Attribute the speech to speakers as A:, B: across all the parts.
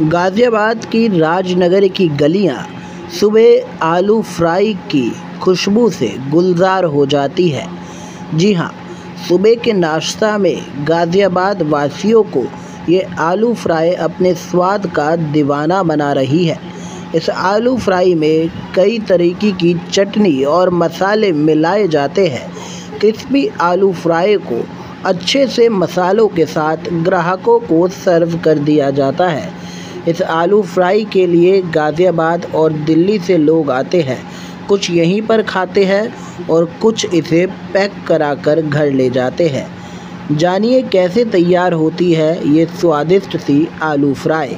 A: गाज़ियाबाद की राजनगर की गलियाँ सुबह आलू फ्राई की खुशबू से गुलजार हो जाती है। जी हाँ सुबह के नाश्ता में गाज़ियाबाद वासियों को ये आलू फ्राई अपने स्वाद का दीवाना बना रही है। इस आलू फ्राई में कई तरीके की चटनी और मसाले मिलाए जाते हैं। क्रिस्पी आलू फ्राई को अच्छे से मसालों के साथ ग्राहकों को सर्व कर दिया जाता है। इस आलू फ्राई के लिए गाज़ियाबाद और दिल्ली से लोग आते हैं। कुछ यहीं पर खाते हैं और कुछ इसे पैक कराकर घर ले जाते हैं। जानिए कैसे तैयार होती है ये स्वादिष्ट सी आलू फ्राई।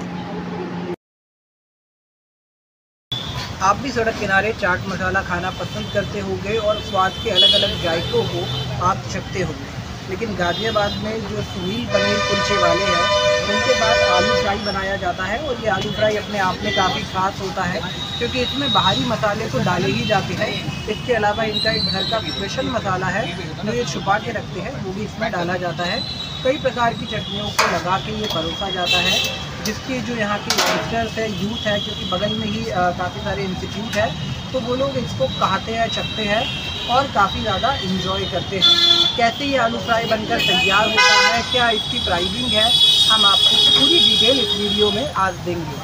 B: आप भी सड़क किनारे चाट मसाला खाना पसंद करते होंगे और स्वाद के अलग अलग जायकों को आप चखते होंगे। लेकिन गाज़ियाबाद में जो सुनील पनीर कुलचे वाले हैं उनके बाद आलू फ्राई बनाया जाता है और ये आलू फ्राई अपने आप में काफ़ी खास होता है, क्योंकि इसमें बाहरी मसाले तो डाले ही जाते हैं। इसके अलावा इनका एक घर का स्पेशल मसाला है, जो ये छुपा के रखते हैं, वो भी इसमें डाला जाता है। कई प्रकार की चटनियों को लगा के ये परोसा जाता है, जिसकी जो यहाँ की यंगस्टर्स है यूथ है क्योंकि बगल में ही काफ़ी सारे इंस्टीट्यूट है तो वो लोग इसको कहते हैं, चखते हैं और काफ़ी ज़्यादा इंजॉय करते हैं। कैसे ये आलू फ्राई बनकर तैयार होता है, क्या इसकी प्राइसिंग है हम आपको पूरी डिटेल इस वीडियो में आज देंगे।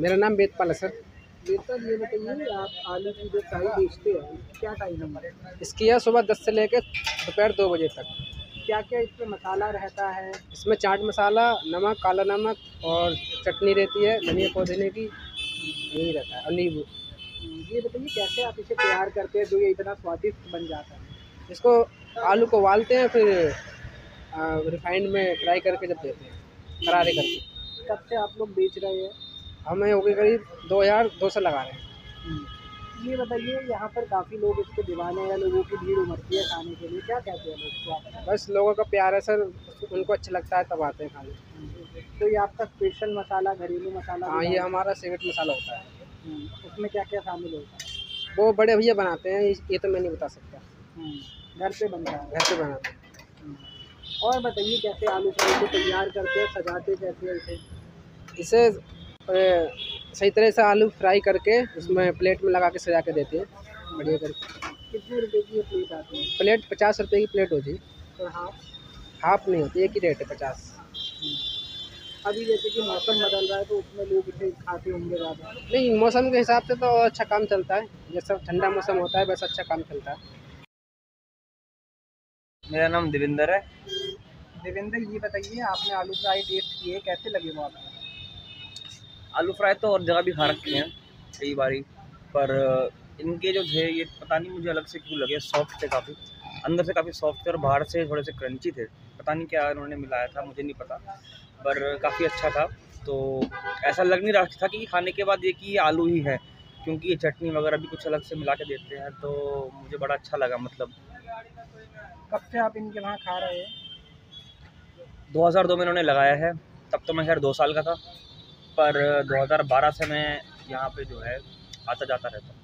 C: मेरा नाम वेदपाल है सर।
B: वेदपाल ये बताइए आप आलू की जो फ्राई बेचते हैं क्या टाइम नंबर है?
C: इसकी यह सुबह दस से लेकर दोपहर दो बजे तक।
B: क्या क्या इसमें मसाला रहता है?
C: इसमें चाट मसाला नमक काला नमक और चटनी रहती है धनिया पुदीने की यही रहता है और नींबू।
B: ये बताइए कैसे आप इसे तैयार करते हैं जो ये इतना स्वादिष्ट बन जाता है?
C: इसको आलू को उबालते हैं फिर रिफाइंड में फ्राई करके जब देते हैं करारे करके
B: कब से आप लोग बेच रहे हैं?
C: हमें हो गई करीब दो हज़ार दो सौ लगा रहे हैं।
B: हम्म। ये बताइए यहाँ पर काफ़ी लोग इसके दीवाने हैं लोगों की भीड़ उमड़ती है खाने के लिए। क्या कहते हैं लोग?
C: बस लोगों का प्यार है सर उनको अच्छा लगता है तब आते हैं खाने।
B: हम्म। तो ये आपका स्पेशल मसाला घरेलू मसाला
C: हाँ ये हमारा सेवेट मसाला होता है।
B: हम्म, उसमें क्या क्या शामिल होता है?
C: वो बड़े भैया बनाते हैं ये तो मैं नहीं बता सकता।
B: घर पे बनता है?
C: घर पे बनाते हैं।
B: और बताइए कैसे आलू फ्राई को तैयार करते हैं सजाते कैसे इसे?
C: इसे सही तरह से आलू फ्राई करके उसमें प्लेट में लगा के सजा के देते हैं। बढ़िया करके
B: कितने रुपए की प्लेट आती है?
C: प्लेट पचास रुपये की प्लेट होती
B: और हाफ़?
C: हाफ़ नहीं होती एक ही रेट है पचास।
B: अभी जैसे कि मौसम बदल रहा है तो उसमें लोग इसे खाते होंगे ज़्यादा।
C: नहीं मौसम के हिसाब से तो अच्छा काम चलता है। जैसा ठंडा मौसम होता है वैसा अच्छा काम चलता है।
D: मेरा नाम देवेंद्र है।
B: देवेंद्र ये बताइए आपने आलू फ्राई टेस्ट किए कैसे लगे वो आपको?
D: आलू फ्राई तो और जगह भी खा रखे हैं कई बारी पर इनके जो थे ये पता नहीं मुझे अलग से क्यों लगे सॉफ्ट थे काफ़ी अंदर से काफ़ी सॉफ्ट थे और बाहर से थोड़े से क्रंची थे पता नहीं क्या इन्होंने मिलाया था मुझे नहीं पता पर काफ़ी अच्छा था तो ऐसा लग नहीं रहा था कि खाने के बाद ये कि आलू ही है क्योंकि ये चटनी वगैरह भी कुछ अलग से मिला के देते हैं तो मुझे बड़ा अच्छा लगा मतलब।
B: कब से आप इनके वहाँ खा रहे हैं?
D: 2002 में इन्होंने लगाया है, तब तो मैं खैर दो साल का था, पर 2012 से मैं यहाँ पे जो है आता जाता रहता